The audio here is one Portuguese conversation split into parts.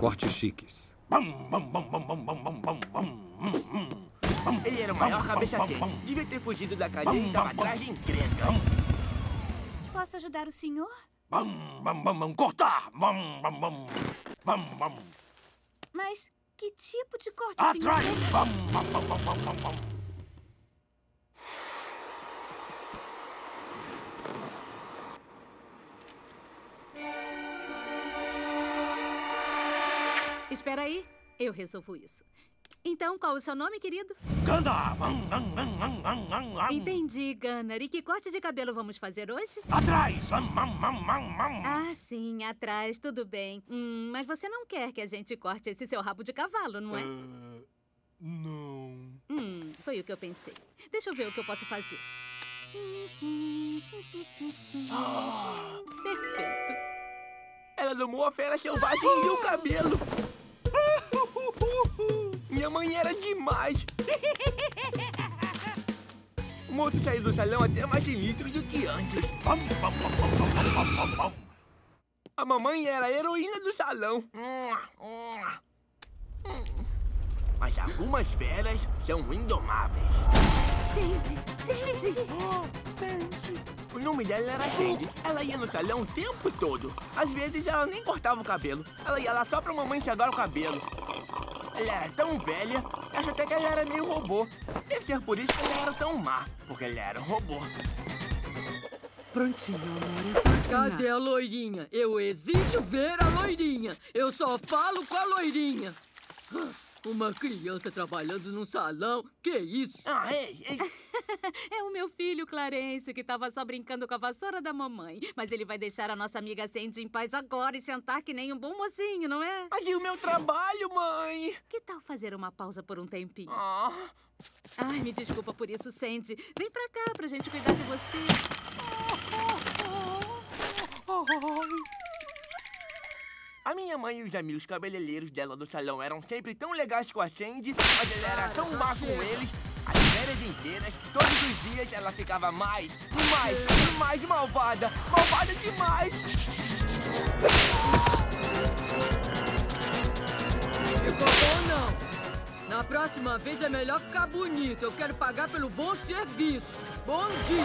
cortes chiques. Ele era o maior cabeça quente. Devia ter fugido da cadeia e estava atrás de encrenca. Posso ajudar o senhor? Cortar! Mas que tipo de corte Atrás! senhor quer? Espera aí, eu resolvo isso. Então, qual o seu nome, querido? Ganda! Entendi, Gunnar. E que corte de cabelo vamos fazer hoje? Atrás! Ah, sim, atrás, tudo bem. Hum, mas você não quer que a gente corte esse seu rabo de cavalo, não é? Não. Hum, foi o que eu pensei. Deixa eu ver o que eu posso fazer. Perfeito. Ela domou a fera selvagem e o cabelo. Demais. O moço saiu do salão até mais sinistro do que antes. A mamãe era a heroína do salão. Mas algumas feras são indomáveis. Sandy! Sandy. O nome dela era Sandy. Ela ia no salão o tempo todo. Às vezes ela nem cortava o cabelo. Ela ia lá só pra mamãe enxagar o cabelo. Ela era tão velha, acho até que ela era meio robô. Deve ser por isso que ela era tão má, porque ela era um robô. Prontinho, amor. É. Cadê a loirinha? Eu exijo ver a loirinha. Eu só falo com a loirinha. Uma criança trabalhando num salão? Que isso? Ah, ei, ei. É o meu filho, Clarence, que estava só brincando com a vassoura da mamãe. Mas ele vai deixar a nossa amiga Sandy em paz agora e sentar que nem um bom mocinho, não é? E o meu trabalho, mãe? Que tal fazer uma pausa por um tempinho? Ah, Ai, me desculpa por isso, Sandy. Vem pra cá pra gente cuidar de você. A minha mãe e os amigos cabeleireiros dela do salão eram sempre tão legais com a Sandy, mas ela era tão má com eles. As férias inteiras, todos os dias, ela ficava mais, mais, mais malvada. Malvada demais. Ficou bom, não? Na próxima vez é melhor ficar bonito. Eu quero pagar pelo bom serviço. Bom dia!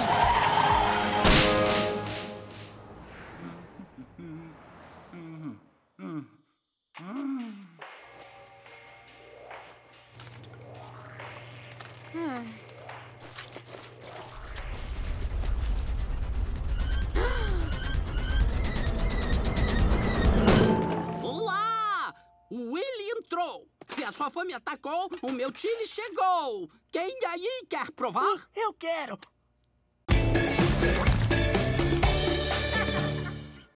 Olá! O Willy entrou. Se a sua fome atacou, o meu time chegou. Quem aí quer provar? Eu quero.